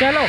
चलो।